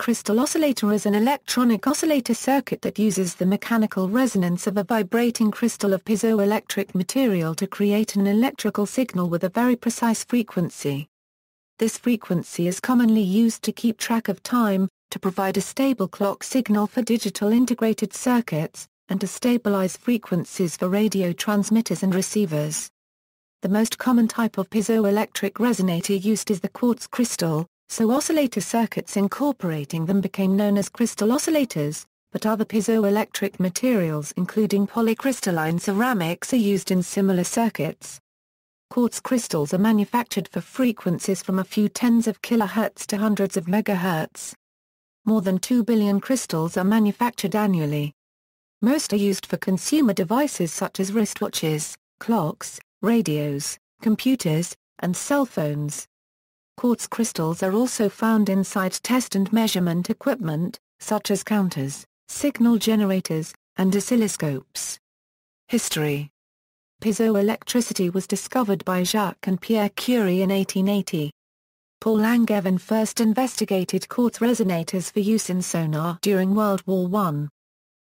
crystal oscillator is an electronic oscillator circuit that uses the mechanical resonance of a vibrating crystal of piezoelectric material to create an electrical signal with a very precise frequency. This frequency is commonly used to keep track of time, to provide a stable clock signal for digital integrated circuits, and to stabilize frequencies for radio transmitters and receivers. The most common type of piezoelectric resonator used is the quartz crystal, so oscillator circuits incorporating them became known as crystal oscillators, but other piezoelectric materials including polycrystalline ceramics are used in similar circuits. Quartz crystals are manufactured for frequencies from a few tens of kilohertz to hundreds of megahertz. More than 2 billion crystals are manufactured annually. Most are used for consumer devices such as wristwatches, clocks, radios, computers, and cell phones. Quartz crystals are also found inside test and measurement equipment, such as counters, signal generators, and oscilloscopes. History Piezoelectricity was discovered by Jacques and Pierre Curie in 1880. Paul Langevin first investigated quartz resonators for use in sonar during World War I.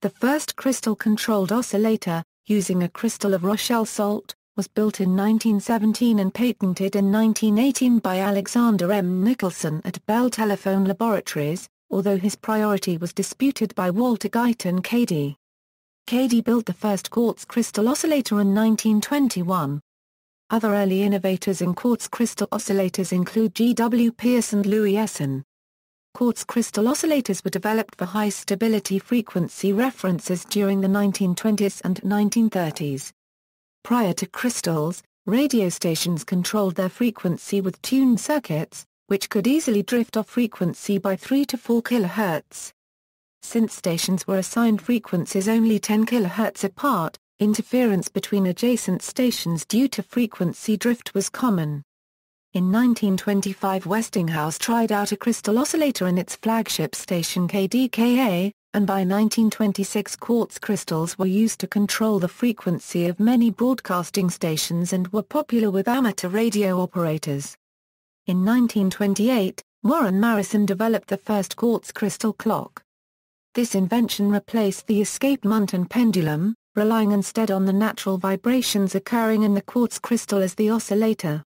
The first crystal-controlled oscillator, using a crystal of Rochelle salt, was built in 1917 and patented in 1918 by Alexander M. Nicholson at Bell Telephone Laboratories, although his priority was disputed by Walter Guyton Cady. Cady built the first quartz crystal oscillator in 1921. Other early innovators in quartz crystal oscillators include G. W. Pierce and Louis Essen. Quartz crystal oscillators were developed for high-stability frequency references during the 1920s and 1930s. Prior to crystals, radio stations controlled their frequency with tuned circuits, which could easily drift off frequency by 3 to 4 kHz. Since stations were assigned frequencies only 10 kHz apart, interference between adjacent stations due to frequency drift was common. In 1925 Westinghouse tried out a crystal oscillator in its flagship station KDKA, and by 1926 quartz crystals were used to control the frequency of many broadcasting stations and were popular with amateur radio operators. In 1928, Warren Marrison developed the first quartz crystal clock. This invention replaced the escapement pendulum, relying instead on the natural vibrations occurring in the quartz crystal as the oscillator.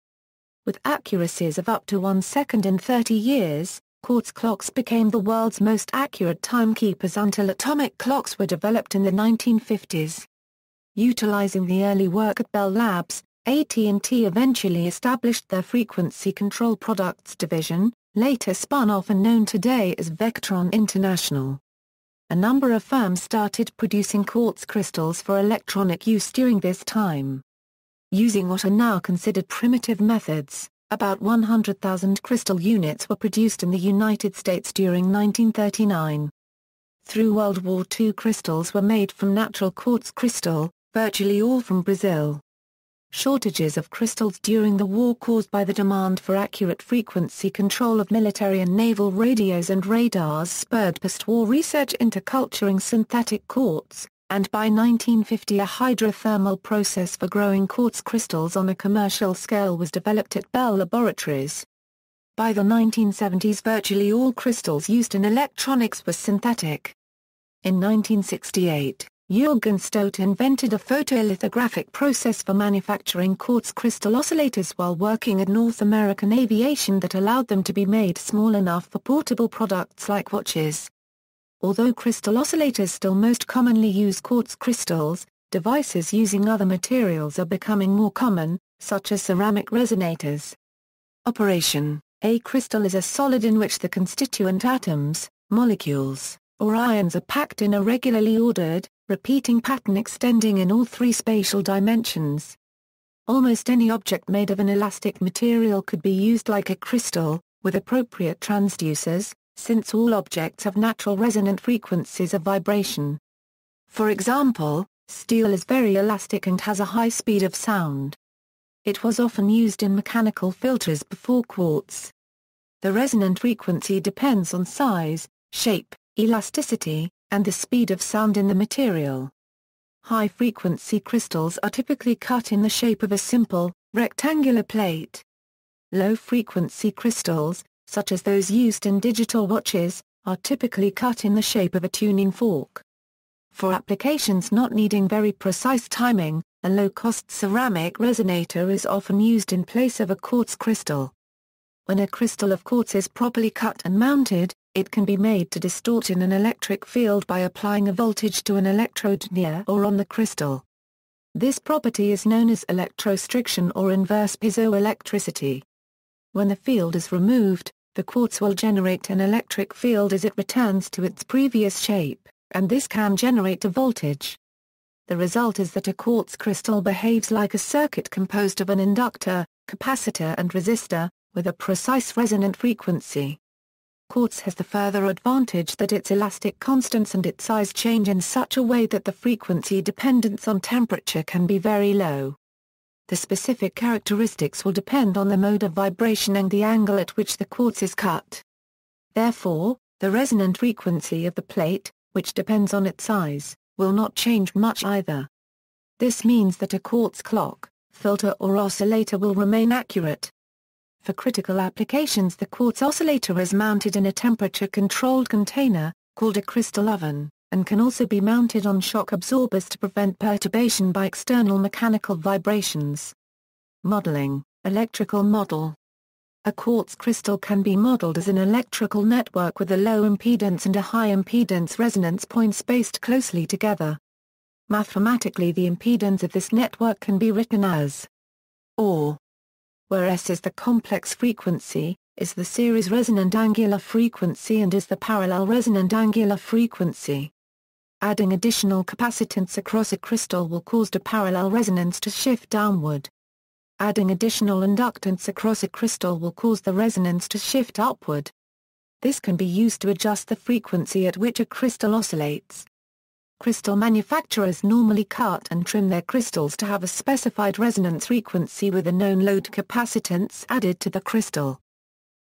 With accuracies of up to 1 second in 30 years, Quartz clocks became the world's most accurate timekeepers until atomic clocks were developed in the 1950s. Utilizing the early work at Bell Labs, AT&T eventually established their frequency control products division, later spun off and known today as Vectron International. A number of firms started producing quartz crystals for electronic use during this time. Using what are now considered primitive methods, about 100,000 crystal units were produced in the United States during 1939. Through World War II crystals were made from natural quartz crystal, virtually all from Brazil. Shortages of crystals during the war caused by the demand for accurate frequency control of military and naval radios and radars spurred post-war research into culturing synthetic quartz, and by 1950 a hydrothermal process for growing quartz crystals on a commercial scale was developed at Bell Laboratories. By the 1970s virtually all crystals used in electronics were synthetic. In 1968, Jürgen Staudte invented a photolithographic process for manufacturing quartz crystal oscillators while working at North American Aviation that allowed them to be made small enough for portable products like watches. Although crystal oscillators still most commonly use quartz crystals, devices using other materials are becoming more common, such as ceramic resonators. Operation A crystal is a solid in which the constituent atoms, molecules, or ions are packed in a regularly ordered, repeating pattern extending in all three spatial dimensions. Almost any object made of an elastic material could be used like a crystal, with appropriate transducers, since all objects have natural resonant frequencies of vibration. For example, steel is very elastic and has a high speed of sound. It was often used in mechanical filters before quartz. The resonant frequency depends on size, shape, elasticity, and the speed of sound in the material. High-frequency crystals are typically cut in the shape of a simple, rectangular plate. Low-frequency crystals, such as those used in digital watches, are typically cut in the shape of a tuning fork. For applications not needing very precise timing, a low-cost ceramic resonator is often used in place of a quartz crystal. When a crystal of quartz is properly cut and mounted, it can be made to distort in an electric field by applying a voltage to an electrode near or on the crystal. This property is known as electrostriction or inverse piezoelectricity. When the field is removed, the quartz will generate an electric field as it returns to its previous shape, and this can generate a voltage. The result is that a quartz crystal behaves like a circuit composed of an inductor, capacitor and resistor, with a precise resonant frequency. Quartz has the further advantage that its elastic constants and its size change in such a way that the frequency dependence on temperature can be very low. The specific characteristics will depend on the mode of vibration and the angle at which the quartz is cut. Therefore, the resonant frequency of the plate, which depends on its size, will not change much either. This means that a quartz clock, filter or oscillator will remain accurate. For critical applications the quartz oscillator is mounted in a temperature-controlled container, called a crystal oven and can also be mounted on shock absorbers to prevent perturbation by external mechanical vibrations. Modeling, electrical model. A quartz crystal can be modeled as an electrical network with a low impedance and a high impedance resonance point spaced closely together. Mathematically the impedance of this network can be written as or where S is the complex frequency, is the series resonant angular frequency and is the parallel resonant angular frequency. Adding additional capacitance across a crystal will cause the parallel resonance to shift downward. Adding additional inductance across a crystal will cause the resonance to shift upward. This can be used to adjust the frequency at which a crystal oscillates. Crystal manufacturers normally cut and trim their crystals to have a specified resonance frequency with a known load capacitance added to the crystal.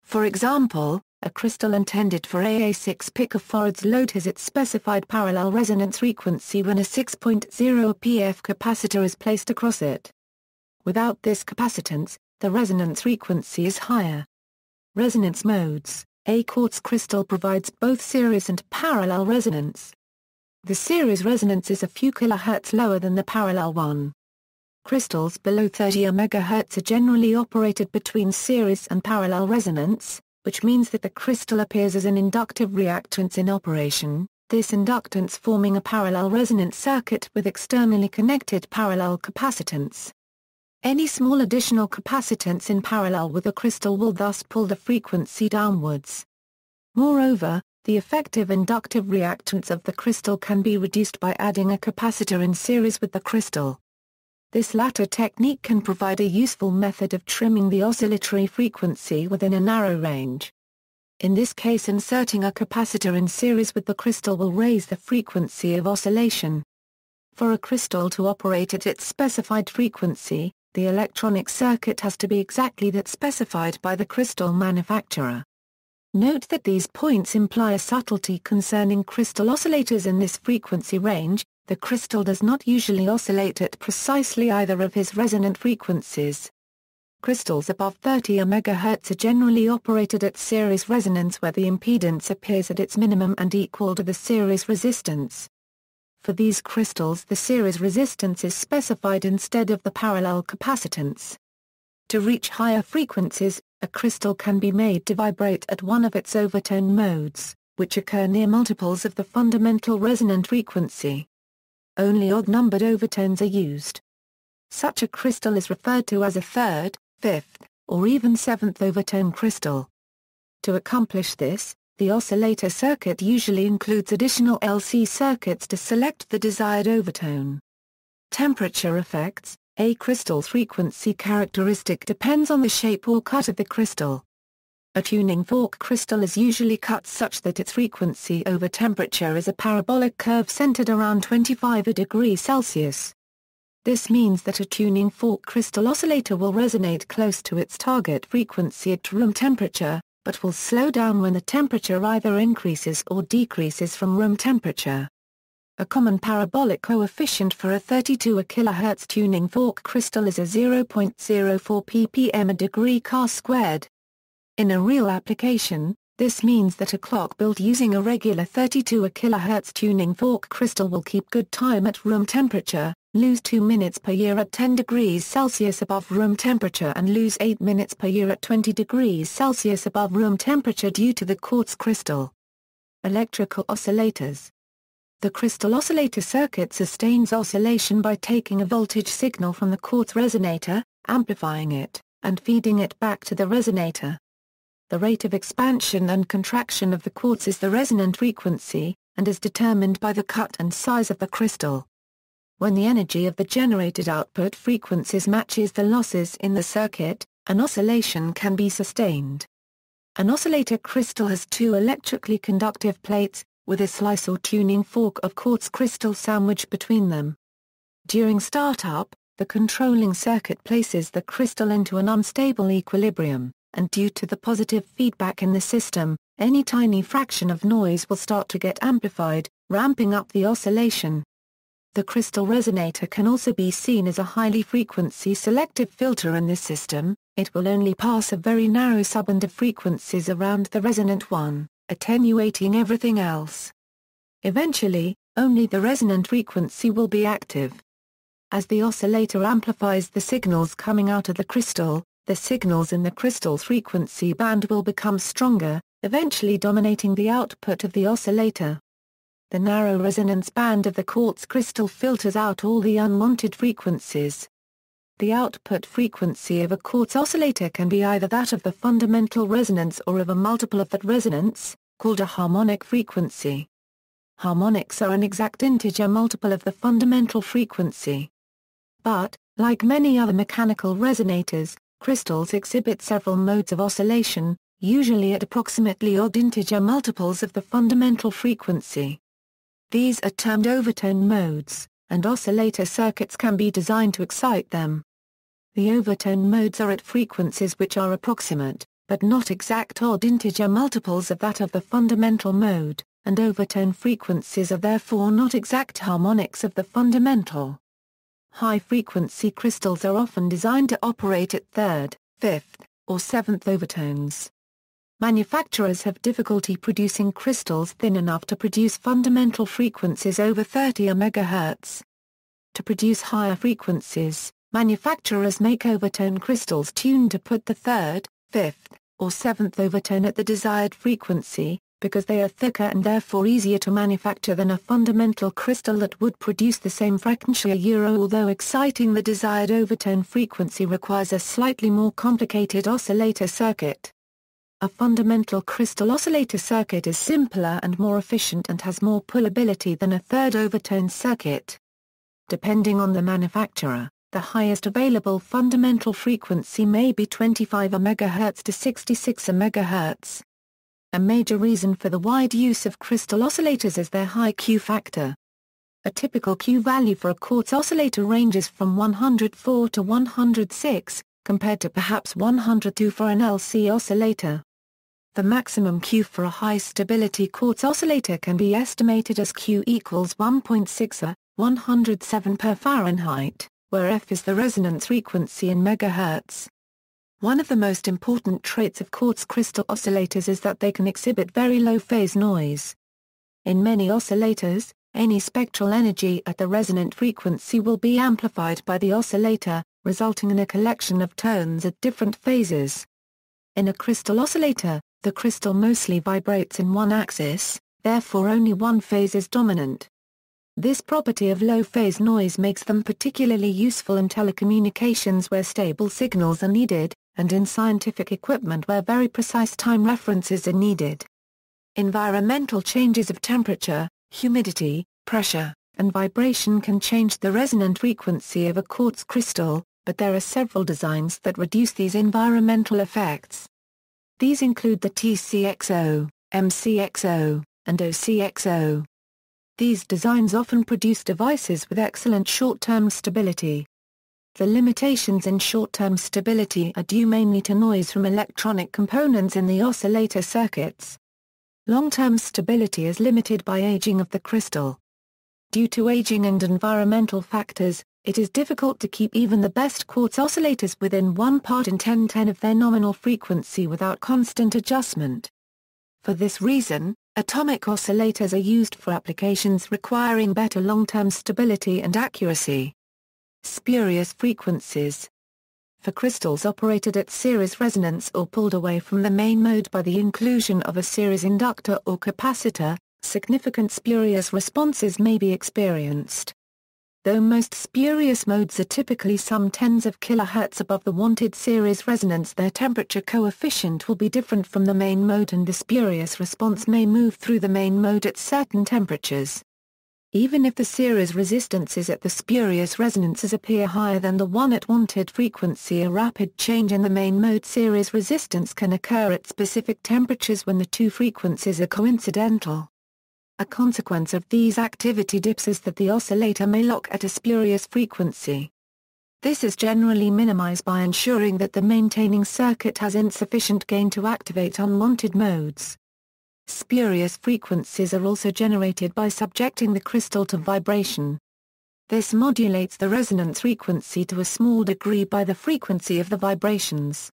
For example, a crystal intended for AA6 picofarads load has its specified parallel resonance frequency when a 6.0 pF capacitor is placed across it. Without this capacitance, the resonance frequency is higher. Resonance modes A quartz crystal provides both series and parallel resonance. The series resonance is a few kilohertz lower than the parallel one. Crystals below 30 MHz are generally operated between series and parallel resonance, which means that the crystal appears as an inductive reactance in operation, this inductance forming a parallel resonance circuit with externally connected parallel capacitance. Any small additional capacitance in parallel with the crystal will thus pull the frequency downwards. Moreover, the effective inductive reactance of the crystal can be reduced by adding a capacitor in series with the crystal. This latter technique can provide a useful method of trimming the oscillatory frequency within a narrow range. In this case inserting a capacitor in series with the crystal will raise the frequency of oscillation. For a crystal to operate at its specified frequency, the electronic circuit has to be exactly that specified by the crystal manufacturer. Note that these points imply a subtlety concerning crystal oscillators in this frequency range, the crystal does not usually oscillate at precisely either of his resonant frequencies. Crystals above 30 MHz are generally operated at series resonance where the impedance appears at its minimum and equal to the series resistance. For these crystals the series resistance is specified instead of the parallel capacitance. To reach higher frequencies, a crystal can be made to vibrate at one of its overtone modes, which occur near multiples of the fundamental resonant frequency. Only odd-numbered overtones are used. Such a crystal is referred to as a third, fifth, or even seventh overtone crystal. To accomplish this, the oscillator circuit usually includes additional LC circuits to select the desired overtone. Temperature effects A crystal's frequency characteristic depends on the shape or cut of the crystal. A tuning fork crystal is usually cut such that its frequency over temperature is a parabolic curve centered around 25 degrees Celsius. This means that a tuning fork crystal oscillator will resonate close to its target frequency at room temperature, but will slow down when the temperature either increases or decreases from room temperature. A common parabolic coefficient for a 32 kHz tuning fork crystal is a 0.04 ppm a degree Kelvin squared. In a real application, This means that a clock built using a regular 32 kHz tuning fork crystal will keep good time at room temperature, lose 2 minutes per year at 10 degrees Celsius above room temperature and lose 8 minutes per year at 20 degrees Celsius above room temperature due to the quartz crystal. Electrical oscillators The crystal oscillator circuit sustains oscillation by taking a voltage signal from the quartz resonator, amplifying it, and feeding it back to the resonator. The rate of expansion and contraction of the quartz is the resonant frequency, and is determined by the cut and size of the crystal. When the energy of the generated output frequencies matches the losses in the circuit, an oscillation can be sustained. An oscillator crystal has two electrically conductive plates, with a slice or tuning fork of quartz crystal sandwiched between them. During startup, the controlling circuit places the crystal into an unstable equilibrium and due to the positive feedback in the system, any tiny fraction of noise will start to get amplified, ramping up the oscillation. The crystal resonator can also be seen as a highly frequency selective filter in this system, it will only pass a very narrow subband of frequencies around the resonant one, attenuating everything else. Eventually, only the resonant frequency will be active. As the oscillator amplifies the signals coming out of the crystal, the signals in the crystal frequency band will become stronger, eventually dominating the output of the oscillator. The narrow resonance band of the quartz crystal filters out all the unwanted frequencies. The output frequency of a quartz oscillator can be either that of the fundamental resonance or of a multiple of that resonance, called a harmonic frequency. Harmonics are an exact integer multiple of the fundamental frequency. But, like many other mechanical resonators, Crystals exhibit several modes of oscillation, usually at approximately odd integer multiples of the fundamental frequency. These are termed overtone modes, and oscillator circuits can be designed to excite them. The overtone modes are at frequencies which are approximate, but not exact odd integer multiples of that of the fundamental mode, and overtone frequencies are therefore not exact harmonics of the fundamental. High-frequency crystals are often designed to operate at third, fifth, or seventh overtones. Manufacturers have difficulty producing crystals thin enough to produce fundamental frequencies over 30 MHz. To produce higher frequencies, manufacturers make overtone crystals tuned to put the third, fifth, or seventh overtone at the desired frequency, because they are thicker and therefore easier to manufacture than a fundamental crystal that would produce the same frequency euro although exciting the desired overtone frequency requires a slightly more complicated oscillator circuit. A fundamental crystal oscillator circuit is simpler and more efficient and has more pullability than a third overtone circuit. Depending on the manufacturer, the highest available fundamental frequency may be 25 MHz to 66 MHz. A major reason for the wide use of crystal oscillators is their high Q factor. A typical Q value for a quartz oscillator ranges from 104 to 106, compared to perhaps 102 for an LC oscillator. The maximum Q for a high-stability quartz oscillator can be estimated as Q equals 1.6 A, 107 per Fahrenheit, where F is the resonance frequency in megahertz. One of the most important traits of quartz crystal oscillators is that they can exhibit very low phase noise. In many oscillators, any spectral energy at the resonant frequency will be amplified by the oscillator, resulting in a collection of tones at different phases. In a crystal oscillator, the crystal mostly vibrates in one axis, therefore only one phase is dominant. This property of low phase noise makes them particularly useful in telecommunications where stable signals are needed, and in scientific equipment where very precise time references are needed. Environmental changes of temperature, humidity, pressure, and vibration can change the resonant frequency of a quartz crystal, but there are several designs that reduce these environmental effects. These include the TCXO, MCXO, and OCXO. These designs often produce devices with excellent short-term stability, the limitations in short-term stability are due mainly to noise from electronic components in the oscillator circuits. Long-term stability is limited by aging of the crystal. Due to aging and environmental factors, it is difficult to keep even the best quartz oscillators within 1 part in 1010 of their nominal frequency without constant adjustment. For this reason, atomic oscillators are used for applications requiring better long-term stability and accuracy. Spurious frequencies For crystals operated at series resonance or pulled away from the main mode by the inclusion of a series inductor or capacitor, significant spurious responses may be experienced. Though most spurious modes are typically some tens of kilohertz above the wanted series resonance their temperature coefficient will be different from the main mode and the spurious response may move through the main mode at certain temperatures. Even if the series resistances at the spurious resonances appear higher than the one at wanted frequency a rapid change in the main mode series resistance can occur at specific temperatures when the two frequencies are coincidental. A consequence of these activity dips is that the oscillator may lock at a spurious frequency. This is generally minimized by ensuring that the maintaining circuit has insufficient gain to activate unwanted modes. Spurious frequencies are also generated by subjecting the crystal to vibration. This modulates the resonance frequency to a small degree by the frequency of the vibrations.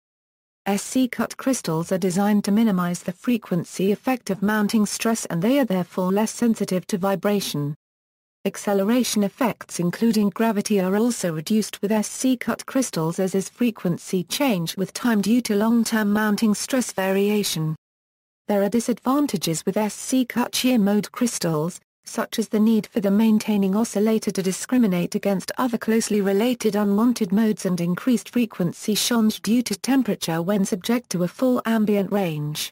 SC-cut crystals are designed to minimize the frequency effect of mounting stress and they are therefore less sensitive to vibration. Acceleration effects including gravity are also reduced with SC-cut crystals as is frequency change with time due to long-term mounting stress variation. There are disadvantages with SC-cut shear mode crystals, such as the need for the maintaining oscillator to discriminate against other closely related unwanted modes and increased frequency change due to temperature when subject to a full ambient range.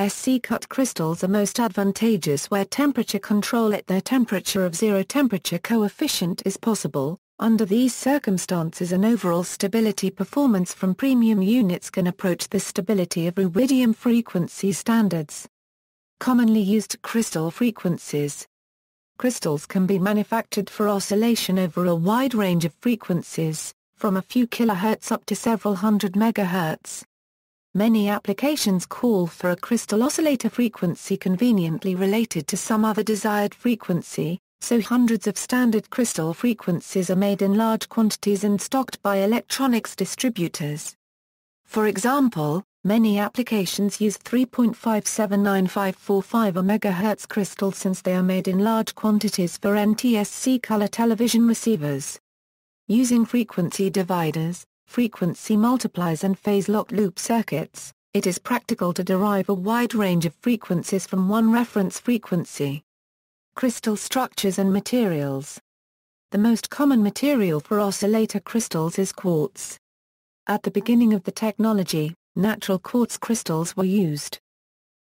SC-cut crystals are most advantageous where temperature control at their temperature of zero temperature coefficient is possible. Under these circumstances an overall stability performance from premium units can approach the stability of rubidium frequency standards. Commonly used crystal frequencies Crystals can be manufactured for oscillation over a wide range of frequencies, from a few kilohertz up to several hundred megahertz. Many applications call for a crystal oscillator frequency conveniently related to some other desired frequency, so hundreds of standard crystal frequencies are made in large quantities and stocked by electronics distributors. For example, Many applications use 3.579545 MHz crystals since they are made in large quantities for NTSC color television receivers. Using frequency dividers, frequency multipliers and phase-lock loop circuits, it is practical to derive a wide range of frequencies from one reference frequency. Crystal structures and materials The most common material for oscillator crystals is quartz. At the beginning of the technology, natural quartz crystals were used.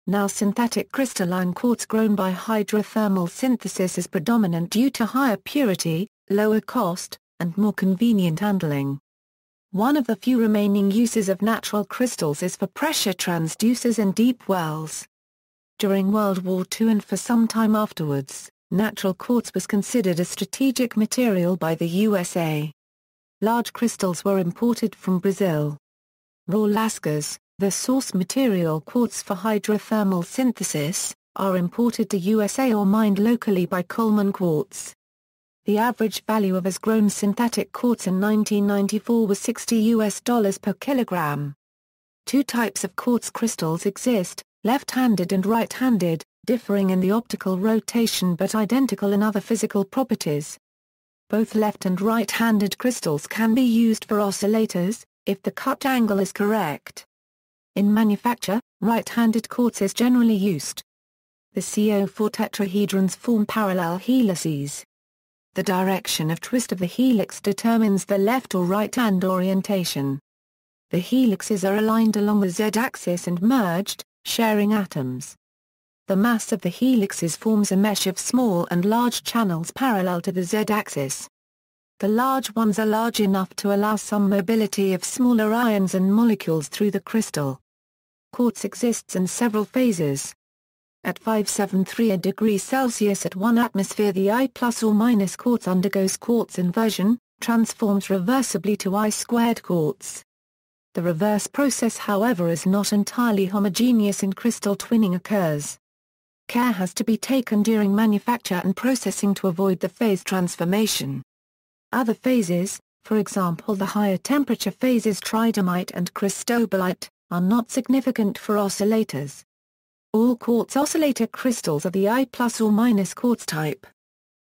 Now synthetic crystalline quartz grown by hydrothermal synthesis is predominant due to higher purity, lower cost, and more convenient handling. One of the few remaining uses of natural crystals is for pressure transducers in deep wells. During World War II and for some time afterwards, natural quartz was considered a strategic material by the USA. Large crystals were imported from Brazil. Raw lascas, the source material quartz for hydrothermal synthesis, are imported to USA or mined locally by Coleman Quartz. The average value of as-grown synthetic quartz in 1994 was 60 US dollars per kilogram. Two types of quartz crystals exist, left-handed and right-handed, differing in the optical rotation but identical in other physical properties. Both left and right-handed crystals can be used for oscillators, if the cut angle is correct. In manufacture, right-handed quartz is generally used. The SiO4 tetrahedrons form parallel helices. The direction of twist of the helix determines the left or right hand orientation. The helixes are aligned along the z-axis and merged, sharing atoms. The mass of the helixes forms a mesh of small and large channels parallel to the z-axis. The large ones are large enough to allow some mobility of smaller ions and molecules through the crystal. Quartz exists in several phases. At 573 degrees Celsius at 1 atmosphere the I plus or minus quartz undergoes quartz inversion, transforms reversibly to I squared quartz. The reverse process however is not entirely homogeneous and crystal twinning occurs. Care has to be taken during manufacture and processing to avoid the phase transformation. Other phases, for example the higher temperature phases tridymite and cristobalite, are not significant for oscillators. All quartz oscillator crystals are the I plus or minus quartz type.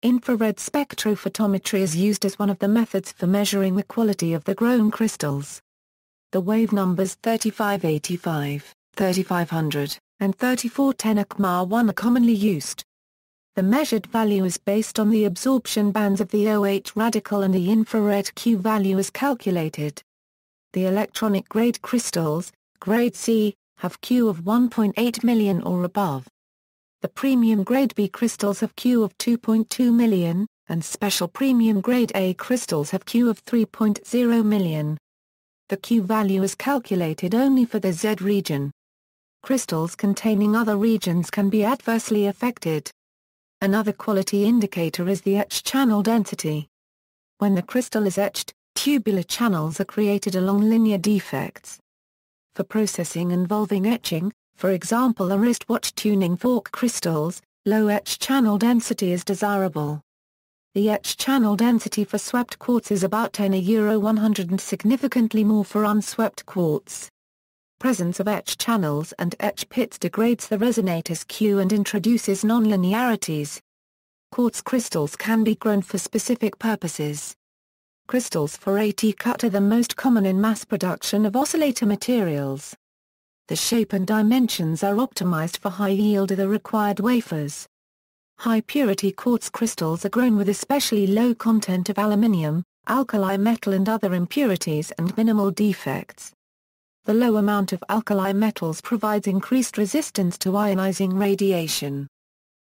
Infrared spectrophotometry is used as one of the methods for measuring the quality of the grown crystals. The wave numbers 3585, 3500, and 3410 ACMA1 are commonly used. The measured value is based on the absorption bands of the OH radical and the infrared Q value is calculated. The electronic grade crystals, grade C, have Q of 1.8 million or above. The premium grade B crystals have Q of 2.2 million, and special premium grade A crystals have Q of 3.0 million. The Q value is calculated only for the Z region. Crystals containing other regions can be adversely affected. Another quality indicator is the etch channel density. When the crystal is etched, tubular channels are created along linear defects. For processing involving etching, for example a wristwatch tuning fork crystals, low etch channel density is desirable. The etch channel density for swept quartz is about 10 a euro 100 and significantly more for unswept quartz. Presence of etch channels and etch pits degrades the resonator's Q and introduces nonlinearities. Quartz crystals can be grown for specific purposes. Crystals for AT cut are the most common in mass production of oscillator materials. The shape and dimensions are optimized for high yield of the required wafers. High-purity quartz crystals are grown with especially low content of aluminium, alkali metal and other impurities and minimal defects. The low amount of alkali metals provides increased resistance to ionizing radiation.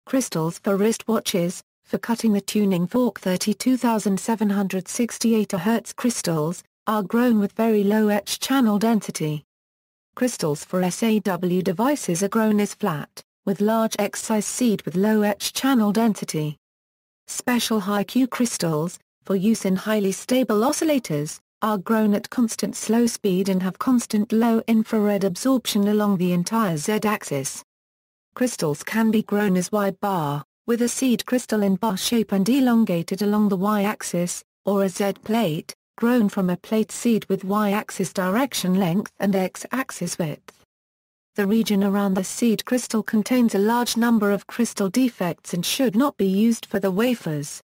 Crystals for wristwatches, for cutting the tuning fork 32768 Hz crystals, are grown with very low etch channel density. Crystals for SAW devices are grown as flat, with large X-size seed with low etch channel density. Special high-Q crystals, for use in highly stable oscillators, are grown at constant slow speed and have constant low infrared absorption along the entire Z-axis. Crystals can be grown as Y-bar, with a seed crystal in bar shape and elongated along the Y-axis, or a Z-plate, grown from a plate seed with y-axis direction length and x-axis width. The region around the seed crystal contains a large number of crystal defects and should not be used for the wafers.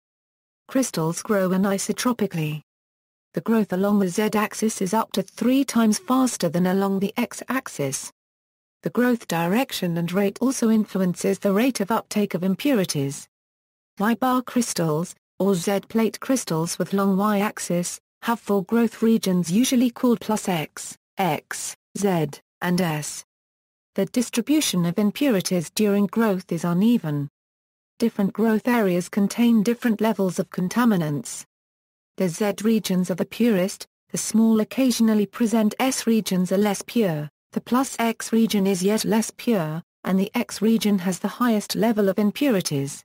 Crystals grow anisotropically. The growth along the z-axis is up to three times faster than along the x-axis. The growth direction and rate also influences the rate of uptake of impurities. Y-bar crystals, or Z-plate crystals with long y-axis, have four growth regions usually called plus X, X, Z, and S. The distribution of impurities during growth is uneven. Different growth areas contain different levels of contaminants. The Z regions are the purest, the small occasionally present S regions are less pure, the plus X region is yet less pure, and the X region has the highest level of impurities.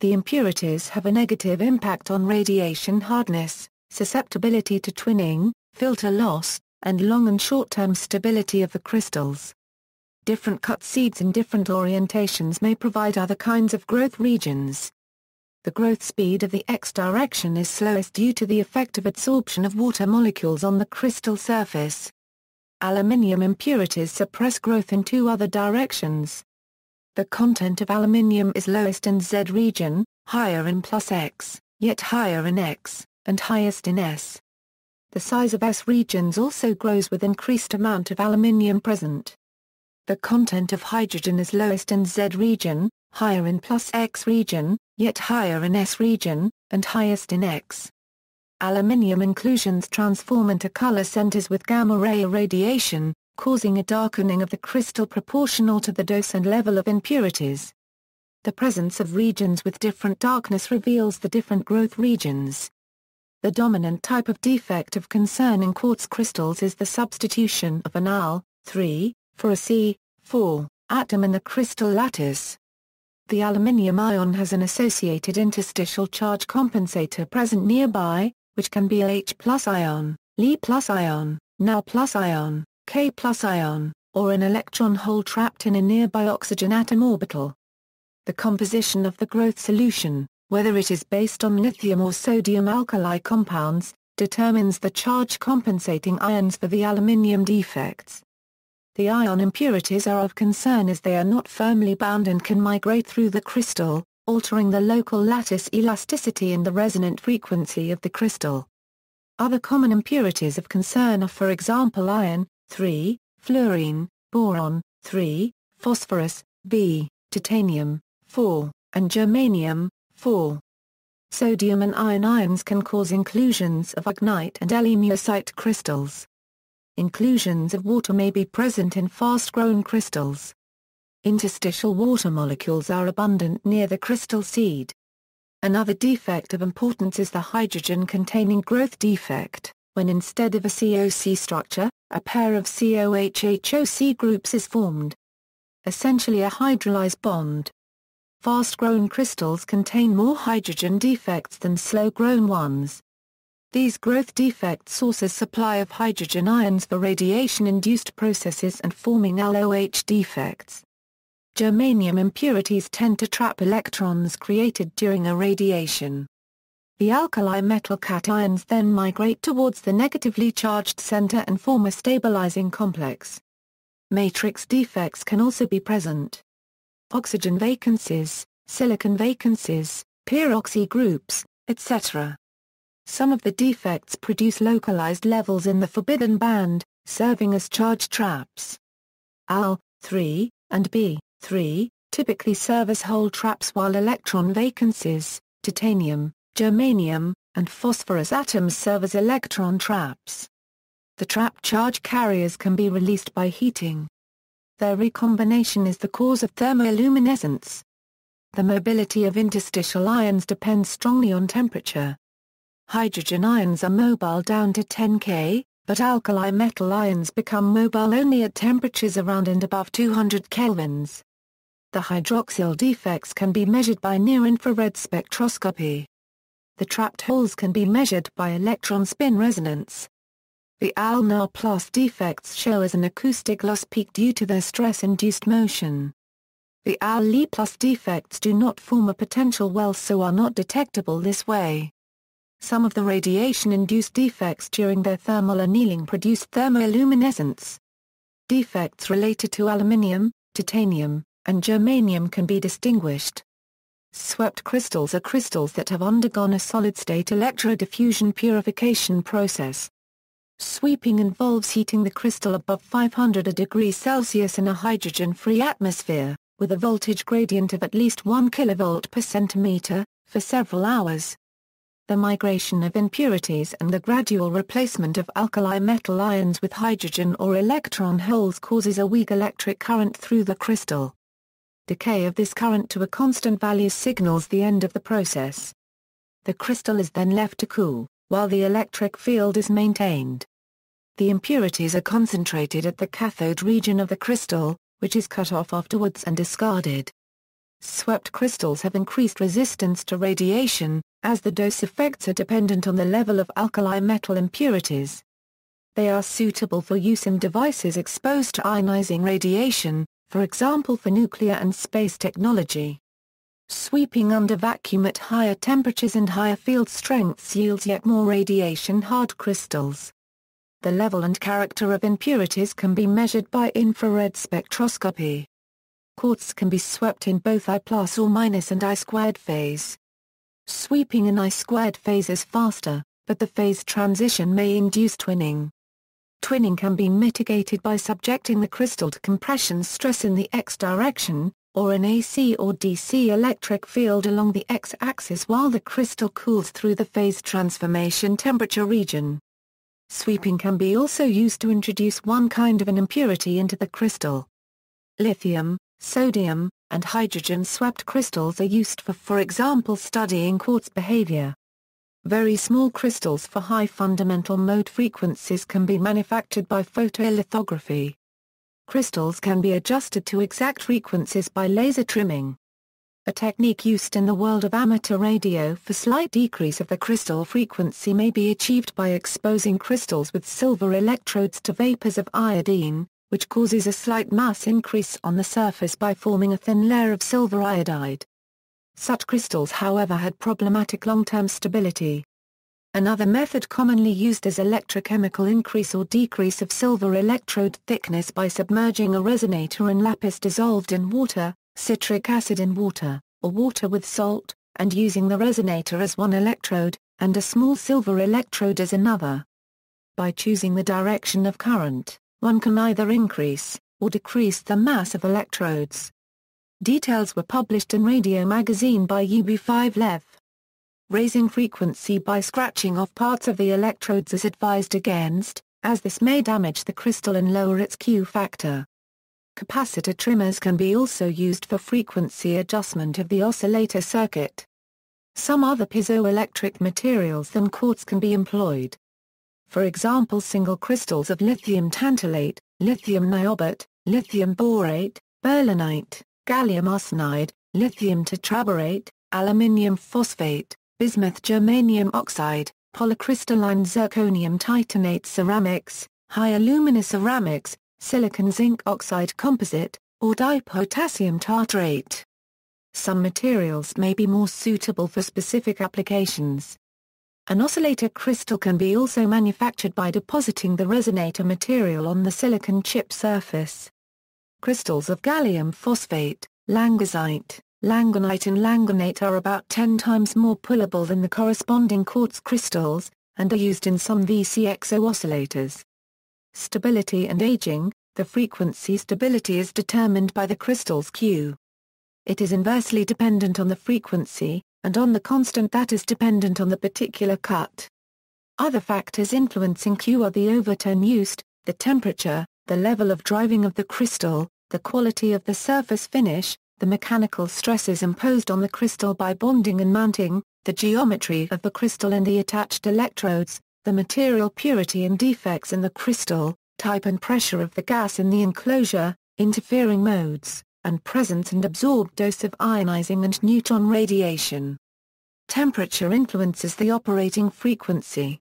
The impurities have a negative impact on radiation hardness, susceptibility to twinning, filter loss, and long and short-term stability of the crystals. Different cut seeds in different orientations may provide other kinds of growth regions. The growth speed of the X direction is slowest due to the effect of adsorption of water molecules on the crystal surface. Aluminium impurities suppress growth in two other directions. The content of aluminium is lowest in Z region, higher in plus X, yet higher in X and highest in S. The size of S regions also grows with increased amount of aluminium present. The content of hydrogen is lowest in Z region, higher in plus X region, yet higher in S region, and highest in X. Aluminium inclusions transform into color centers with gamma-ray irradiation, causing a darkening of the crystal proportional to the dose and level of impurities. The presence of regions with different darkness reveals the different growth regions. The dominant type of defect of concern in quartz crystals is the substitution of an Al, 3, for a C, 4, atom in the crystal lattice. The aluminium ion has an associated interstitial charge compensator present nearby, which can be a H plus ion, Li plus ion, Na plus ion, K plus ion, or an electron hole trapped in a nearby oxygen atom orbital. The composition of the growth solution, whether it is based on lithium or sodium alkali compounds, determines the charge compensating ions for the aluminium defects. The ion impurities are of concern as they are not firmly bound and can migrate through the crystal, altering the local lattice elasticity and the resonant frequency of the crystal. Other common impurities of concern are for example iron, 3, fluorine, boron, 3, phosphorus, B, titanium, 4, and germanium, 4. Sodium and iron ions can cause inclusions of acmite and elemeusite crystals. Inclusions of water may be present in fast-growing crystals. Interstitial water molecules are abundant near the crystal seed. Another defect of importance is the hydrogen-containing growth defect, when instead of a COC structure, a pair of COHHOC groups is formed. Essentially a hydrolyzed bond. Fast-grown crystals contain more hydrogen defects than slow-grown ones. These growth defects sources supply of hydrogen ions for radiation-induced processes and forming LOH defects. Germanium impurities tend to trap electrons created during irradiation. The alkali metal cations then migrate towards the negatively charged center and form a stabilizing complex. Matrix defects can also be present. Oxygen vacancies, silicon vacancies, peroxy groups, etc. Some of the defects produce localized levels in the forbidden band, serving as charge traps. Al, 3, and B, 3, typically serve as hole traps while electron vacancies, titanium, germanium, and phosphorus atoms serve as electron traps. The trap charge carriers can be released by heating. Their recombination is the cause of thermoluminescence. The mobility of interstitial ions depends strongly on temperature. Hydrogen ions are mobile down to 10 K, but alkali metal ions become mobile only at temperatures around and above 200 kelvins. The hydroxyl defects can be measured by near-infrared spectroscopy. The trapped holes can be measured by electron spin resonance. The Al-Na plus defects show as an acoustic loss peak due to their stress-induced motion. The Al-Li plus defects do not form a potential well so are not detectable this way. Some of the radiation-induced defects during their thermal annealing produce thermoluminescence. Defects related to aluminium, titanium, and germanium can be distinguished. Swept crystals are crystals that have undergone a solid-state electrodiffusion purification process. Sweeping involves heating the crystal above 500 degrees Celsius in a hydrogen-free atmosphere, with a voltage gradient of at least 1 kV per centimeter, for several hours the migration of impurities and the gradual replacement of alkali metal ions with hydrogen or electron holes causes a weak electric current through the crystal. Decay of this current to a constant value signals the end of the process. The crystal is then left to cool, while the electric field is maintained. The impurities are concentrated at the cathode region of the crystal, which is cut off afterwards and discarded. Swept crystals have increased resistance to radiation, as the dose effects are dependent on the level of alkali metal impurities. They are suitable for use in devices exposed to ionizing radiation, for example for nuclear and space technology. Sweeping under vacuum at higher temperatures and higher field strengths yields yet more radiation-hard crystals. The level and character of impurities can be measured by infrared spectroscopy. Quartz can be swept in both I plus or minus and I squared phase. Sweeping in I-squared phase is faster, but the phase transition may induce twinning. Twinning can be mitigated by subjecting the crystal to compression stress in the x direction, or an AC or DC electric field along the x-axis while the crystal cools through the phase transformation temperature region. Sweeping can be also used to introduce one kind of an impurity into the crystal. Lithium, sodium, and hydrogen-swept crystals are used for for example studying quartz behavior. Very small crystals for high fundamental mode frequencies can be manufactured by photolithography. Crystals can be adjusted to exact frequencies by laser trimming. A technique used in the world of amateur radio for slight decrease of the crystal frequency may be achieved by exposing crystals with silver electrodes to vapors of iodine, which causes a slight mass increase on the surface by forming a thin layer of silver iodide. Such crystals however had problematic long-term stability. Another method commonly used is electrochemical increase or decrease of silver electrode thickness by submerging a resonator in lapis dissolved in water, citric acid in water, or water with salt, and using the resonator as one electrode, and a small silver electrode as another. By choosing the direction of current, one can either increase, or decrease the mass of electrodes. Details were published in Radio Magazine by UB5 Lev raising frequency by scratching off parts of the electrodes is advised against, as this may damage the crystal and lower its Q factor. Capacitor trimmers can be also used for frequency adjustment of the oscillator circuit. Some other piezoelectric materials than quartz can be employed. For example single crystals of lithium tantalate, lithium niobate, lithium borate, berlinite, gallium arsenide, lithium tetraborate, aluminium phosphate, bismuth germanium oxide, polycrystalline zirconium titanate ceramics, high alumina ceramics, silicon zinc oxide composite, or dipotassium tartrate. Some materials may be more suitable for specific applications. An oscillator crystal can be also manufactured by depositing the resonator material on the silicon chip surface. Crystals of gallium phosphate, langasite, langanite and langonate are about 10 times more pullable than the corresponding quartz crystals, and are used in some VCXO oscillators. Stability and aging The frequency stability is determined by the crystal's Q. It is inversely dependent on the frequency, and on the constant that is dependent on the particular cut. Other factors influencing Q are the overtone used, the temperature, the level of driving of the crystal, the quality of the surface finish, the mechanical stresses imposed on the crystal by bonding and mounting, the geometry of the crystal and the attached electrodes, the material purity and defects in the crystal, type and pressure of the gas in the enclosure, interfering modes, and presence and absorbed dose of ionizing and neutron radiation. Temperature influences the operating frequency.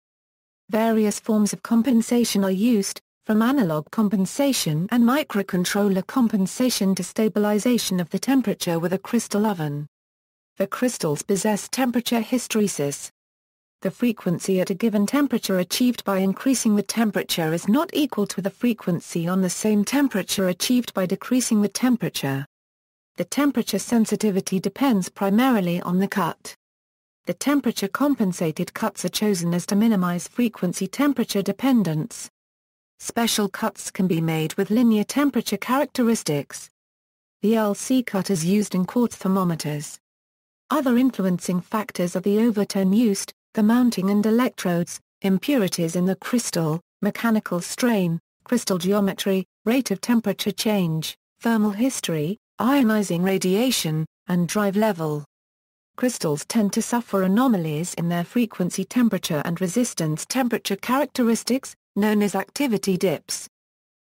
Various forms of compensation are used, from analog compensation and microcontroller compensation to stabilization of the temperature with a crystal oven. The crystals possess temperature hysteresis. The frequency at a given temperature achieved by increasing the temperature is not equal to the frequency on the same temperature achieved by decreasing the temperature. The temperature sensitivity depends primarily on the cut. The temperature compensated cuts are chosen as to minimize frequency temperature dependence. Special cuts can be made with linear temperature characteristics. The LC cut is used in quartz thermometers. Other influencing factors are the overtone used, the mounting and electrodes, impurities in the crystal, mechanical strain, crystal geometry, rate of temperature change, thermal history, ionizing radiation, and drive level. Crystals tend to suffer anomalies in their frequency temperature and resistance temperature characteristics, known as activity dips.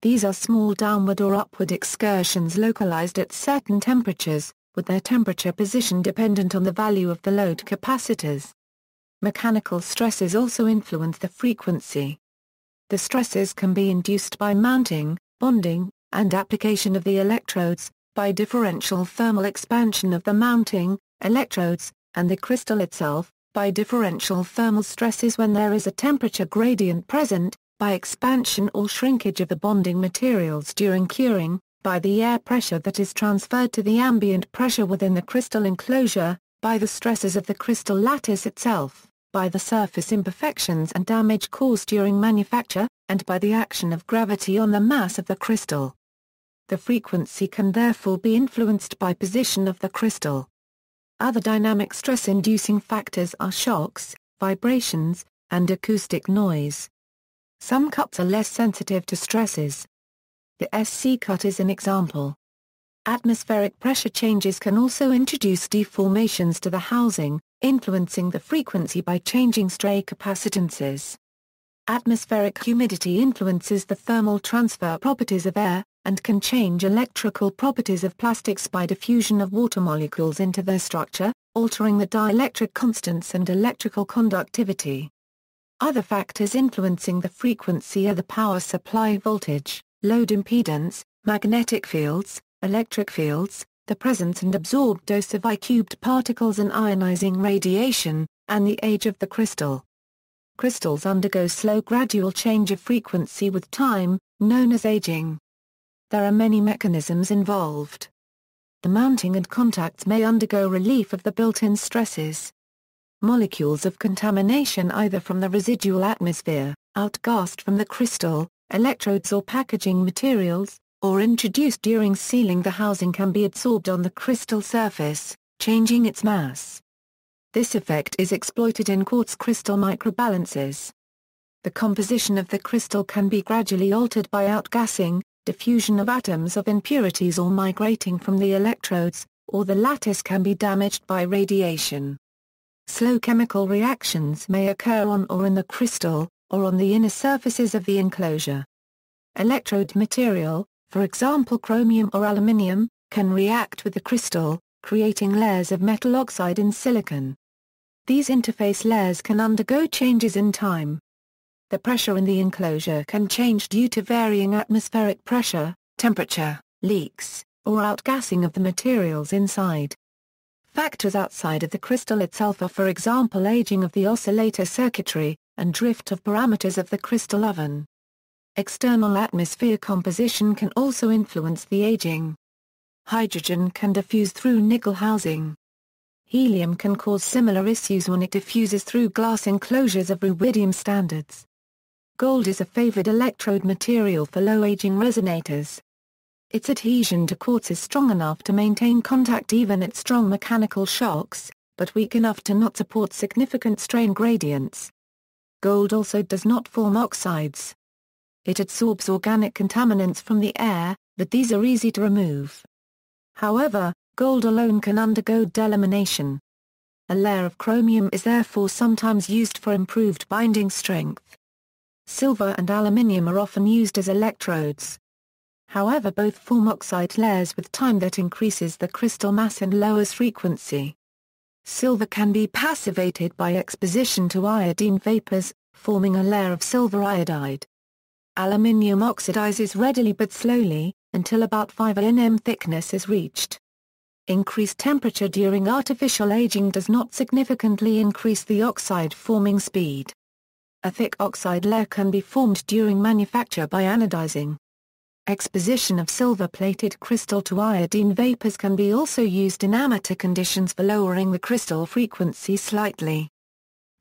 These are small downward or upward excursions localized at certain temperatures, with their temperature position dependent on the value of the load capacitors. Mechanical stresses also influence the frequency. The stresses can be induced by mounting, bonding, and application of the electrodes, by differential thermal expansion of the mounting, electrodes, and the crystal itself, by differential thermal stresses when there is a temperature gradient present, by expansion or shrinkage of the bonding materials during curing, by the air pressure that is transferred to the ambient pressure within the crystal enclosure, by the stresses of the crystal lattice itself, by the surface imperfections and damage caused during manufacture, and by the action of gravity on the mass of the crystal. The frequency can therefore be influenced by position of the crystal. Other dynamic stress-inducing factors are shocks, vibrations, and acoustic noise. Some cuts are less sensitive to stresses. The SC cut is an example. Atmospheric pressure changes can also introduce deformations to the housing, influencing the frequency by changing stray capacitances. Atmospheric humidity influences the thermal transfer properties of air, and can change electrical properties of plastics by diffusion of water molecules into their structure, altering the dielectric constants and electrical conductivity. Other factors influencing the frequency are the power supply voltage, load impedance, magnetic fields, electric fields, the presence and absorbed dose of I-cubed particles and ionizing radiation, and the age of the crystal. Crystals undergo slow gradual change of frequency with time, known as aging. There are many mechanisms involved. The mounting and contacts may undergo relief of the built-in stresses. Molecules of contamination either from the residual atmosphere, outgassed from the crystal, electrodes or packaging materials, or introduced during sealing the housing can be absorbed on the crystal surface, changing its mass. This effect is exploited in quartz crystal microbalances. The composition of the crystal can be gradually altered by outgassing, diffusion of atoms of impurities or migrating from the electrodes, or the lattice can be damaged by radiation. Slow chemical reactions may occur on or in the crystal, or on the inner surfaces of the enclosure. Electrode material, for example chromium or aluminium, can react with the crystal, creating layers of metal oxide in silicon. These interface layers can undergo changes in time, the pressure in the enclosure can change due to varying atmospheric pressure, temperature, leaks, or outgassing of the materials inside. Factors outside of the crystal itself are for example aging of the oscillator circuitry, and drift of parameters of the crystal oven. External atmosphere composition can also influence the aging. Hydrogen can diffuse through nickel housing. Helium can cause similar issues when it diffuses through glass enclosures of rubidium standards. Gold is a favored electrode material for low-aging resonators. Its adhesion to quartz is strong enough to maintain contact even at strong mechanical shocks, but weak enough to not support significant strain gradients. Gold also does not form oxides. It absorbs organic contaminants from the air, but these are easy to remove. However, gold alone can undergo delamination. A layer of chromium is therefore sometimes used for improved binding strength. Silver and aluminium are often used as electrodes. However both form oxide layers with time that increases the crystal mass and lowers frequency. Silver can be passivated by exposition to iodine vapors, forming a layer of silver iodide. Aluminium oxidizes readily but slowly, until about 5 nm thickness is reached. Increased temperature during artificial aging does not significantly increase the oxide forming speed. A thick oxide layer can be formed during manufacture by anodizing. Exposition of silver-plated crystal to iodine vapors can be also used in amateur conditions for lowering the crystal frequency slightly.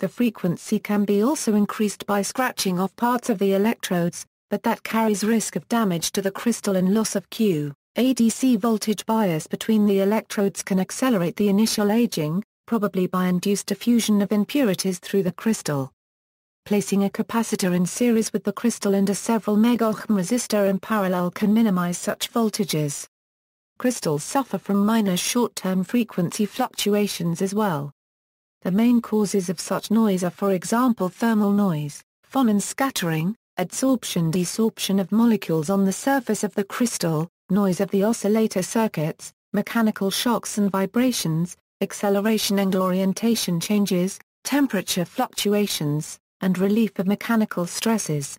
The frequency can be also increased by scratching off parts of the electrodes, but that carries risk of damage to the crystal and loss of Q. ADC voltage bias between the electrodes can accelerate the initial aging, probably by induced diffusion of impurities through the crystal. Placing a capacitor in series with the crystal and a several megohm resistor in parallel can minimize such voltages. Crystals suffer from minor short-term frequency fluctuations as well. The main causes of such noise are for example thermal noise, Phonon scattering, adsorption-desorption of molecules on the surface of the crystal, noise of the oscillator circuits, mechanical shocks and vibrations, acceleration and orientation changes, temperature fluctuations, and relief of mechanical stresses.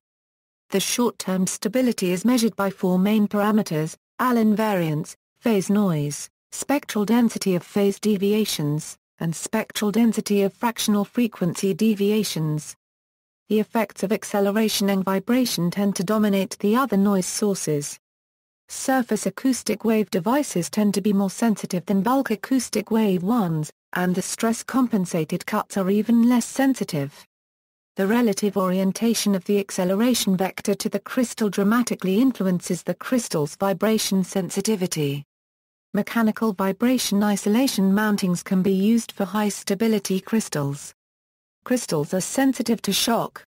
The short-term stability is measured by four main parameters, Allan variance, phase noise, spectral density of phase deviations, and spectral density of fractional frequency deviations. The effects of acceleration and vibration tend to dominate the other noise sources. Surface acoustic wave devices tend to be more sensitive than bulk acoustic wave ones, and the stress-compensated cuts are even less sensitive. The relative orientation of the acceleration vector to the crystal dramatically influences the crystal's vibration sensitivity. Mechanical vibration isolation mountings can be used for high-stability crystals. Crystals are sensitive to shock.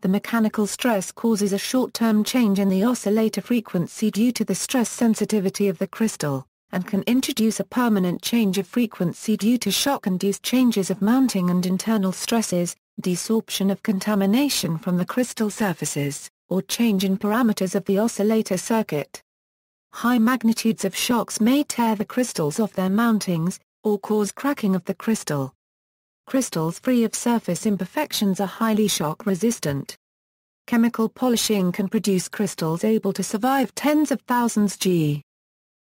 The mechanical stress causes a short-term change in the oscillator frequency due to the stress sensitivity of the crystal, and can introduce a permanent change of frequency due to shock-induced changes of mounting and internal stresses, desorption of contamination from the crystal surfaces, or change in parameters of the oscillator circuit. High magnitudes of shocks may tear the crystals off their mountings, or cause cracking of the crystal. Crystals free of surface imperfections are highly shock resistant. Chemical polishing can produce crystals able to survive tens of thousands G.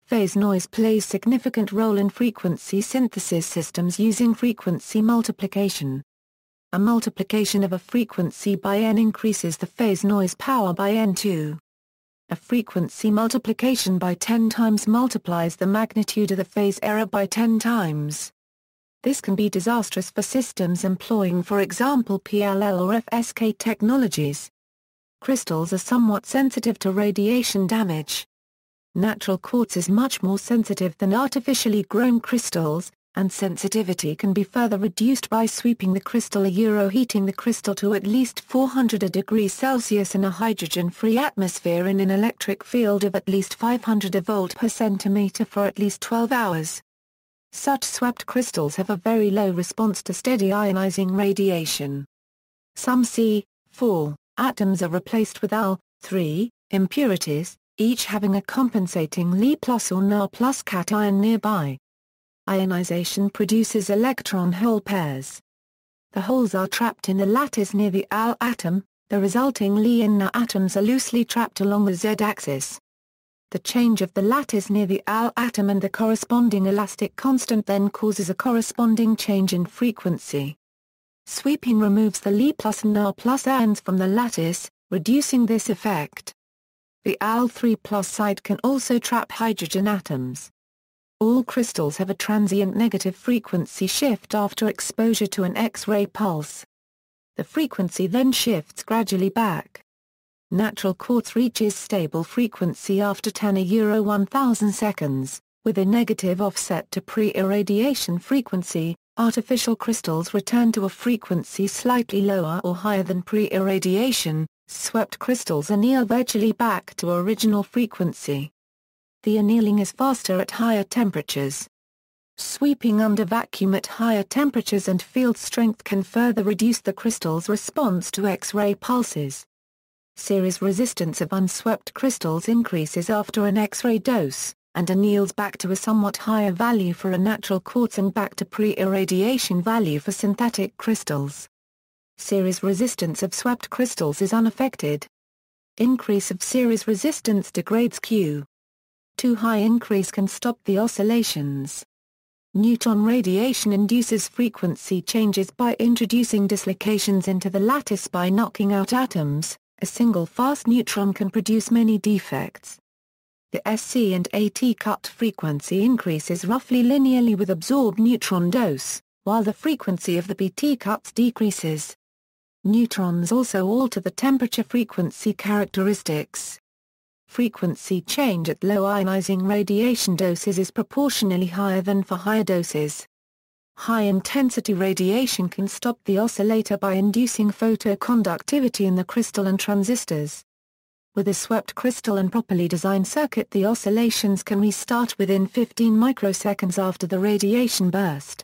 Phase noise plays significant role in frequency synthesis systems using frequency multiplication. a multiplication of a frequency by n increases the phase noise power by n2. A frequency multiplication by 10 times multiplies the magnitude of the phase error by 10 times. This can be disastrous for systems employing for example PLL or FSK technologies. Crystals are somewhat sensitive to radiation damage. Natural quartz is much more sensitive than artificially grown crystals, and sensitivity can be further reduced by sweeping the crystal euro heating the crystal to at least 400 degrees Celsius in a hydrogen-free atmosphere in an electric field of at least 500 volt per centimeter for at least 12 hours. Such swept crystals have a very low response to steady ionizing radiation. Some Si4 atoms are replaced with Al3 impurities, each having a compensating Li plus or Na plus cation nearby. Ionization produces electron-hole pairs. The holes are trapped in the lattice near the Al atom, the resulting Li and Na atoms are loosely trapped along the Z-axis. The change of the lattice near the Al atom and the corresponding elastic constant then causes a corresponding change in frequency. Sweeping removes the Li plus and Na plus ions from the lattice, reducing this effect. The Al3 plus side can also trap hydrogen atoms. All crystals have a transient negative frequency shift after exposure to an X-ray pulse. The frequency then shifts gradually back. Natural quartz reaches stable frequency after 10 euro 1000 seconds, with a negative offset to pre-irradiation frequency. Artificial crystals return to a frequency slightly lower or higher than pre-irradiation. Swept crystals anneal virtually back to original frequency. The annealing is faster at higher temperatures. Sweeping under vacuum at higher temperatures and field strength can further reduce the crystal's response to X-ray pulses series resistance of unswept crystals increases after an X-ray dose, and anneals back to a somewhat higher value for a natural quartz and back to pre-irradiation value for synthetic crystals. Series resistance of swept crystals is unaffected. Increase of series resistance degrades Q. Too high increase can stop the oscillations. Neutron radiation induces frequency changes by introducing dislocations into the lattice by knocking out atoms, a single fast neutron can produce many defects. The SC and AT cut frequency increases roughly linearly with absorbed neutron dose, while the frequency of the BT cuts decreases. Neutrons also alter the temperature frequency characteristics. Frequency change at low ionizing radiation doses is proportionally higher than for higher doses. High-intensity radiation can stop the oscillator by inducing photoconductivity in the crystal and transistors. With a swept crystal and properly designed circuit the oscillations can restart within 15 microseconds after the radiation burst.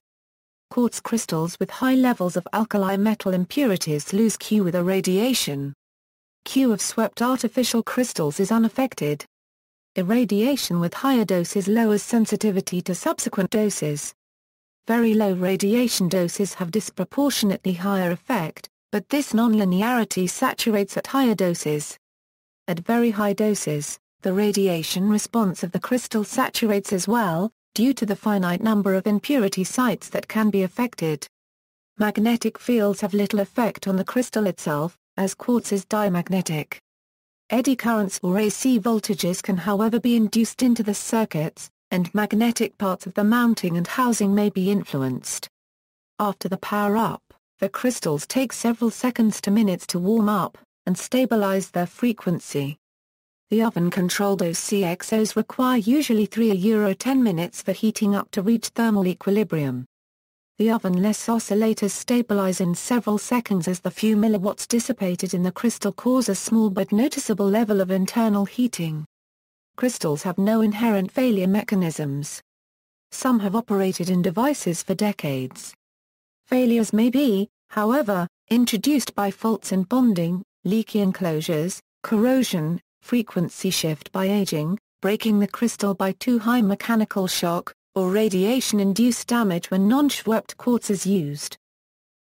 Quartz crystals with high levels of alkali metal impurities lose Q with irradiation. Q of swept artificial crystals is unaffected. Irradiation with higher doses lowers sensitivity to subsequent doses. Very low radiation doses have disproportionately higher effect, but this nonlinearity saturates at higher doses. At very high doses, the radiation response of the crystal saturates as well, due to the finite number of impurity sites that can be affected. Magnetic fields have little effect on the crystal itself, as quartz is diamagnetic. Eddy currents or AC voltages can however be induced into the circuits, and magnetic parts of the mounting and housing may be influenced. After the power-up, the crystals take several seconds to minutes to warm up, and stabilize their frequency. The oven-controlled OCXOs require usually 3 euro 10 minutes for heating up to reach thermal equilibrium. The oven-less oscillators stabilize in several seconds as the few milliwatts dissipated in the crystal cause a small but noticeable level of internal heating crystals have no inherent failure mechanisms. Some have operated in devices for decades. Failures may be, however, introduced by faults in bonding, leaky enclosures, corrosion, frequency shift by aging, breaking the crystal by too high mechanical shock, or radiation-induced damage when non-swept quartz is used.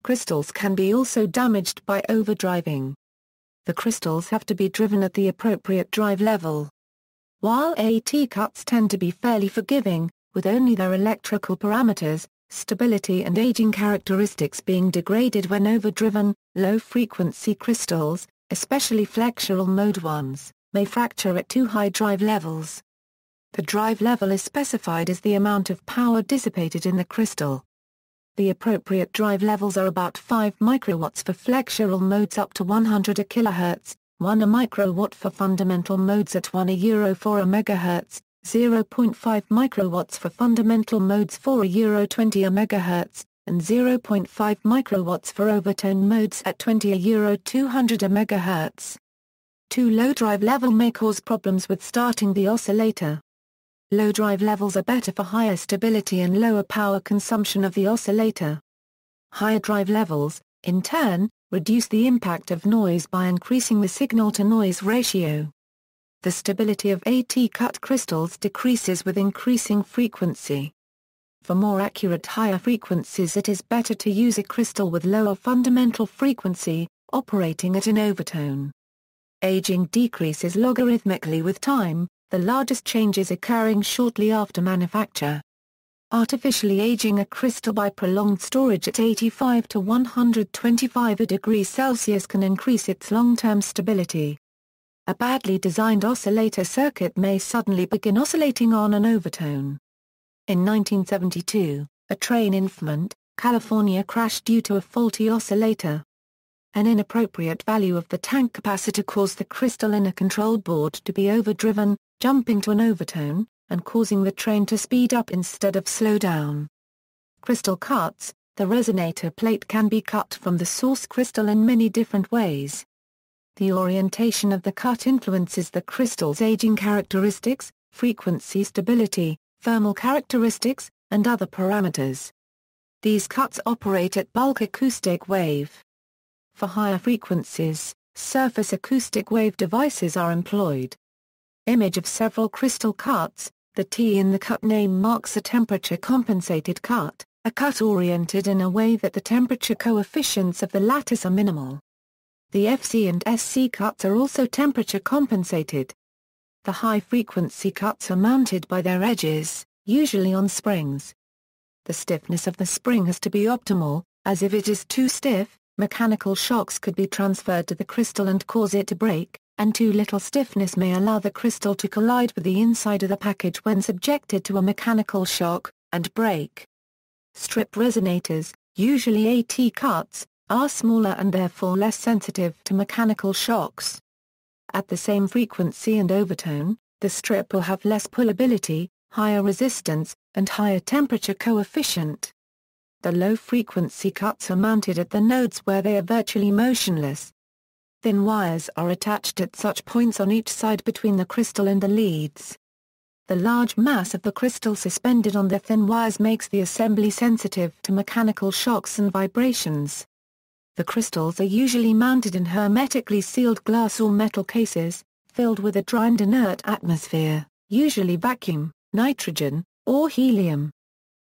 Crystals can be also damaged by overdriving. The crystals have to be driven at the appropriate drive level. While AT cuts tend to be fairly forgiving, with only their electrical parameters, stability and aging characteristics being degraded when overdriven, low-frequency crystals, especially flexural mode ones, may fracture at too high drive levels. The drive level is specified as the amount of power dissipated in the crystal. The appropriate drive levels are about 5 microwatts for flexural modes up to 100 a kHz, 1 a microwatt for fundamental modes at 1 a euro 4 a megahertz, 0.5 microwatts for fundamental modes 4 a euro 20 a megahertz, and 0.5 microwatts for overtone modes at 20 a euro 200 a megahertz. Too low drive level may cause problems with starting the oscillator. Low drive levels are better for higher stability and lower power consumption of the oscillator. Higher drive levels, in turn, reduce the impact of noise by increasing the signal-to-noise ratio. The stability of AT-cut crystals decreases with increasing frequency. For more accurate higher frequencies it is better to use a crystal with lower fundamental frequency, operating at an overtone. Aging decreases logarithmically with time, the largest changes occurring shortly after manufacture. Artificially aging a crystal by prolonged storage at 85 to 125 degrees Celsius can increase its long-term stability. A badly designed oscillator circuit may suddenly begin oscillating on an overtone. In 1972, a train in Fremont, California crashed due to a faulty oscillator. An inappropriate value of the tank capacitor caused the crystal in a control board to be overdriven, jumping to an overtone, and causing the train to speed up instead of slow down. Crystal cuts The resonator plate can be cut from the source crystal in many different ways. The orientation of the cut influences the crystal's aging characteristics, frequency stability, thermal characteristics, and other parameters. These cuts operate at bulk acoustic wave. For higher frequencies, surface acoustic wave devices are employed. Image of several crystal cuts, the T in the cut name marks a temperature-compensated cut, a cut oriented in a way that the temperature coefficients of the lattice are minimal. The FC and SC cuts are also temperature-compensated. The high-frequency cuts are mounted by their edges, usually on springs. The stiffness of the spring has to be optimal, as if it is too stiff, mechanical shocks could be transferred to the crystal and cause it to break, and too little stiffness may allow the crystal to collide with the inside of the package when subjected to a mechanical shock, and break. Strip resonators, usually AT cuts, are smaller and therefore less sensitive to mechanical shocks. At the same frequency and overtone, the strip will have less pullability, higher resistance, and higher temperature coefficient. The low-frequency cuts are mounted at the nodes where they are virtually motionless, Thin wires are attached at such points on each side between the crystal and the leads. The large mass of the crystal suspended on the thin wires makes the assembly sensitive to mechanical shocks and vibrations. The crystals are usually mounted in hermetically sealed glass or metal cases, filled with a dry and inert atmosphere, usually vacuum, nitrogen, or helium.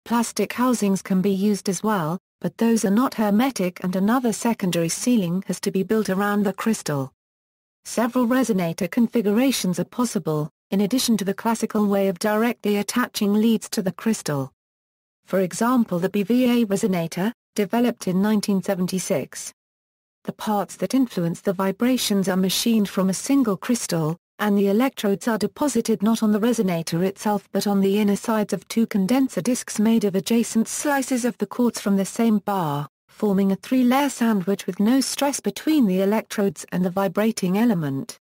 Plastic housings can be used as well, but those are not hermetic and another secondary sealing has to be built around the crystal. Several resonator configurations are possible, in addition to the classical way of directly attaching leads to the crystal. For example the BVA resonator, developed in 1976. The parts that influence the vibrations are machined from a single crystal, and the electrodes are deposited not on the resonator itself but on the inner sides of two condenser discs made of adjacent slices of the quartz from the same bar, forming a three-layer sandwich with no stress between the electrodes and the vibrating element.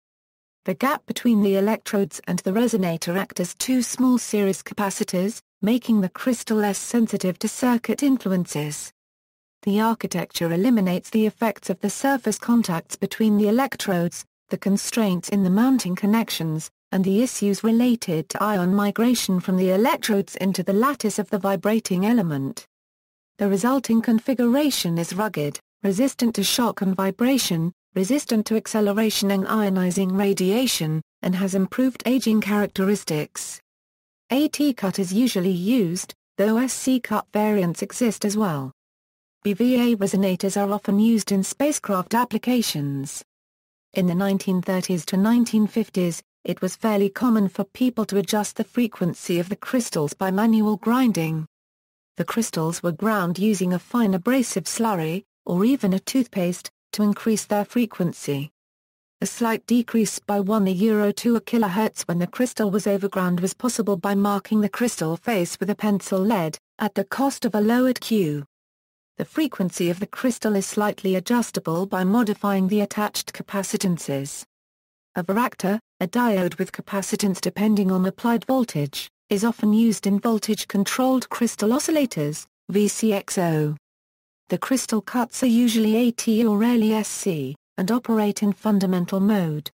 The gap between the electrodes and the resonator act as two small series capacitors, making the crystal less sensitive to circuit influences. The architecture eliminates the effects of the surface contacts between the electrodes, the constraints in the mounting connections, and the issues related to ion migration from the electrodes into the lattice of the vibrating element. The resulting configuration is rugged, resistant to shock and vibration, resistant to acceleration and ionizing radiation, and has improved aging characteristics. AT cut is usually used, though SC cut variants exist as well. BVA resonators are often used in spacecraft applications. In the 1930s to 1950s, it was fairly common for people to adjust the frequency of the crystals by manual grinding. The crystals were ground using a fine abrasive slurry, or even a toothpaste, to increase their frequency. A slight decrease by 1 a euro 2 a kilohertz when the crystal was overground was possible by marking the crystal face with a pencil lead, at the cost of a lowered Q. The frequency of the crystal is slightly adjustable by modifying the attached capacitances. A varactor, a diode with capacitance depending on applied voltage, is often used in voltage-controlled crystal oscillators, VCXO. The crystal cuts are usually AT or rarely SC, and operate in fundamental mode.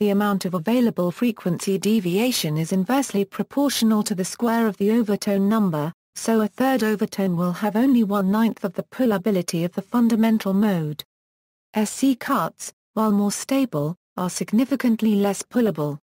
The amount of available frequency deviation is inversely proportional to the square of the overtone number, so a third overtone will have only one-ninth of the pullability of the fundamental mode. SC cuts, while more stable, are significantly less pullable.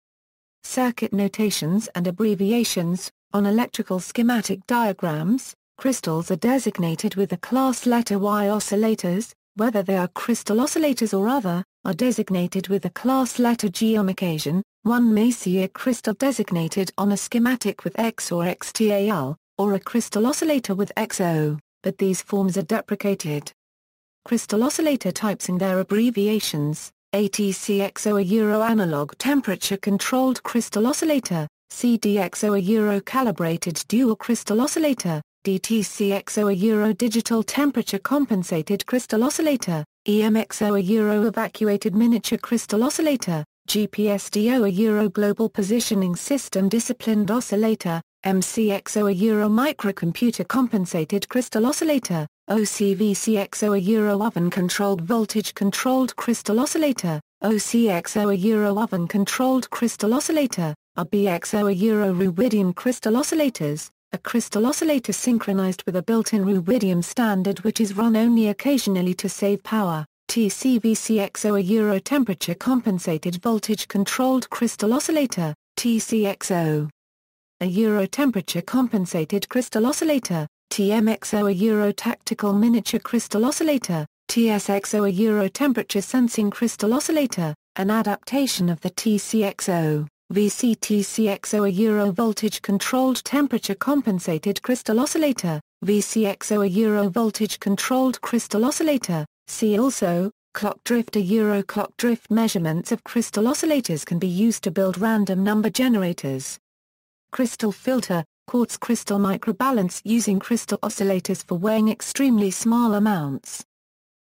Circuit notations and abbreviations On electrical schematic diagrams, crystals are designated with the class letter Y oscillators, whether they are crystal oscillators or other, are designated with the class letter G on occasion, one may see a crystal designated on a schematic with X or XTAL, or a crystal oscillator with XO, but these forms are deprecated. Crystal oscillator types and their abbreviations, ATCXO a Euro analog temperature-controlled crystal oscillator, CDXO a Euro calibrated dual crystal oscillator, DTCXO a Euro digital temperature compensated crystal oscillator, EMXO a Euro evacuated miniature crystal oscillator, GPSDO a Euro global positioning system disciplined oscillator, MCXO a Euro microcomputer compensated crystal oscillator, OCVCXO a Euro oven-controlled voltage-controlled crystal oscillator, OCXO a Euro oven-controlled crystal oscillator, RBXO a Euro rubidium crystal oscillators, a crystal oscillator synchronized with a built-in rubidium standard which is run only occasionally to save power, TCVCXO a Euro temperature compensated voltage-controlled crystal oscillator, TCXO a Euro temperature compensated crystal oscillator, TMXO a Euro tactical miniature crystal oscillator, TSXO a Euro temperature sensing crystal oscillator, an adaptation of the TCXO, VCTCXO a Euro voltage controlled temperature compensated crystal oscillator, VCXO a Euro voltage controlled crystal oscillator, see also, clock drift a Euro clock drift measurements of crystal oscillators can be used to build random number generators. Crystal filter, quartz crystal microbalance using crystal oscillators for weighing extremely small amounts.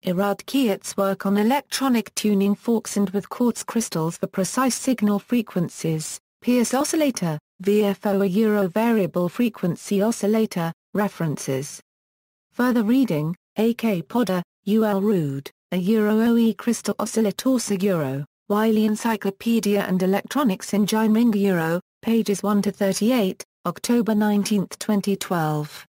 Irad Kiet's work on electronic tuning forks and with quartz crystals for precise signal frequencies, Pierce oscillator, VFO a Euro variable frequency oscillator, references. Further reading, A.K. Poddar, U.L. Rohde, a Euro OE crystal oscillators a Euro, Wiley Encyclopedia and Electronics Engineering Euro, pages 1 to 38, October 19, 2012.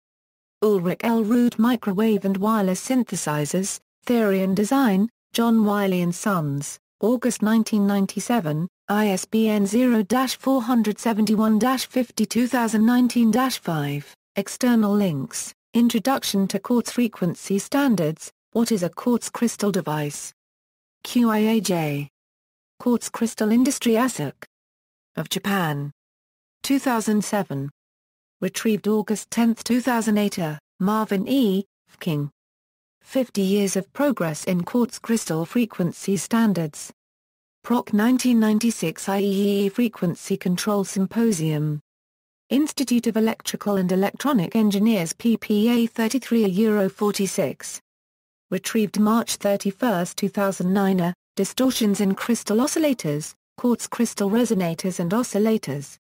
Ulrich L. Rohde Microwave and Wireless Synthesizers, Theory and Design, John Wiley & Sons, August 1997, ISBN 0-471-52019-5. External links, Introduction to Quartz Frequency Standards, What is a Quartz Crystal Device? QIAJ. Quartz Crystal Industry ASIC. Of Japan. 2007. Retrieved August 10, 2008 A. Uh, Marvin E. King. 50 Years of Progress in Quartz Crystal Frequency Standards. Proc 1996 IEEE Frequency Control Symposium. Institute of Electrical and Electronic Engineers PPA 33 a Euro 46. Retrieved March 31, 2009 A. Uh, distortions in Crystal Oscillators, Quartz Crystal Resonators and Oscillators.